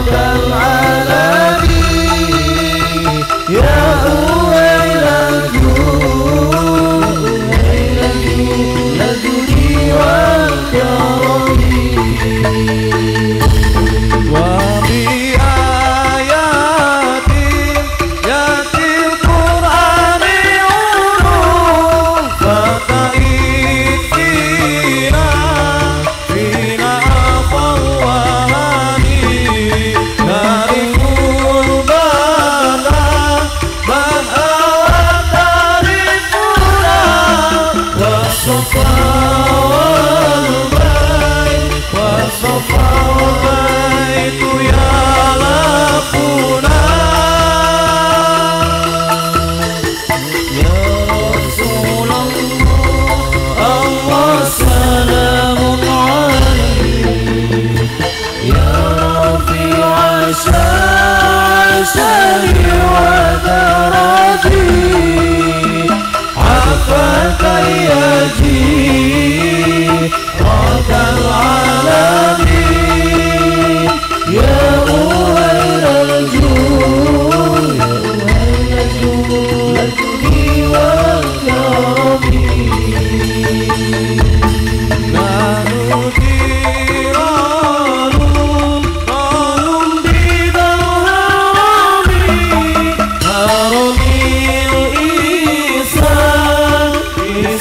Abdullah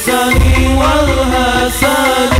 ساني والهساني